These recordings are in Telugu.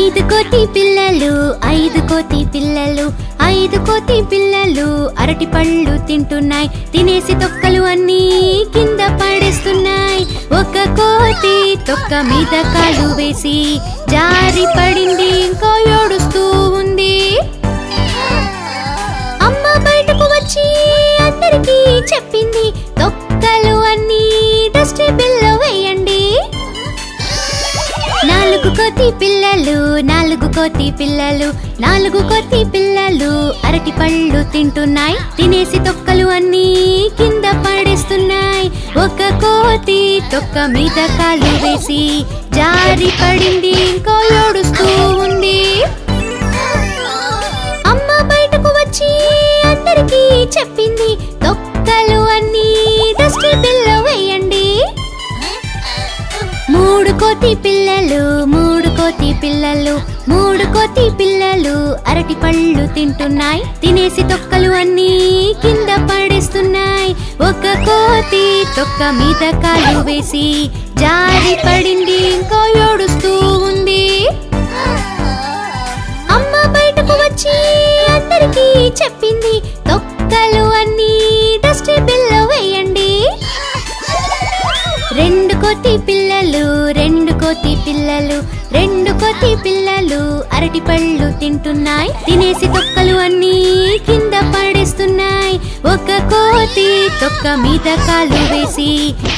ఐదు కోతి పిల్లలు ఐదు కోతి పిల్లలు ఐదు కోతి పిల్లలు అరటి పళ్ళు తింటున్నాయి. తినేసి తొక్కలు అన్నీ కింద పడేస్తున్నాయి. ఒక కోతి తొక్క మీద కాలు వేసి జారి పడింది ఇంకో ఏడుస్తూ ఉంది. నాలుగు కోతి పిల్లలు నాలుగు కోతి పిల్లలు నాలుగు కోతి పిల్లలు అరటి పళ్ళు తింటున్నాయి. తినేసి తొక్కలు అన్నీ కింద పడేస్తున్నాయి. ఒక కోతి తొక్క మీద కాళ్ళు వేసి జారి పడింది ఇంకో ఏడుస్తూ ఉంది. మూడు కోతి పిల్లలు మూడు కోతి పిల్లలు మూడు కోతి పిల్లలు అరటి పళ్ళు తింటున్నాయి. తినేసి తొక్కలు అన్నీ కింద పడేస్తున్నాయి. ఒక కోతి తొక్క మీద కాలు వేసి జారి పడింది ఇంకో ఏడుస్తూ ఉంది. అమ్మ బయటకు వచ్చి అందరికీ చెప్పింది తొక్కలు అన్నీ డస్ట్ బిల్లో వేయండి. రెండు కోతి పిల్ల కోతి పిల్లలు రెండు కోతి పిల్లలు అరటి పళ్ళు తింటున్నాయి. తినేసి తొక్కలు అన్నీ కింద పడేస్తున్నాయి. ఒక కోతి తొక్క మీద కాలు వేసి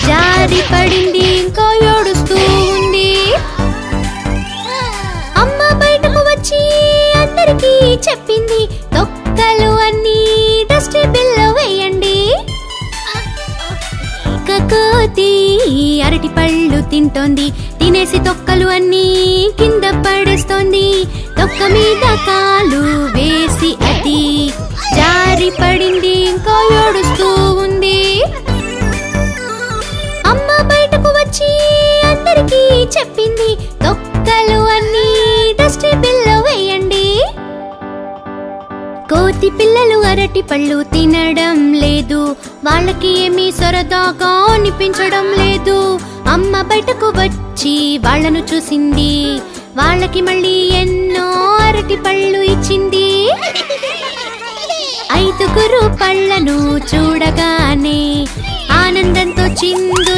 జారి పడింది ఇంకో ఏడుస్తూ ఒక కోతి అరటి పళ్ళు తింటోంది. తినేసి తొక్కలు అన్నీ కింద పడేస్తోంది. తొక్క మీద కా కోతి పిల్లలు అరటి పళ్ళు తినడం లేదు. వాళ్ళకి ఏమీ సరదాగా అనిపించడం లేదు. అమ్మ బయటకు వచ్చి వాళ్ళను చూసింది. వాళ్ళకి మళ్ళీ ఎన్నో అరటి పళ్ళు ఇచ్చింది. ఐదుగురు పళ్ళను చూడగానే ఆనందంతో చిందు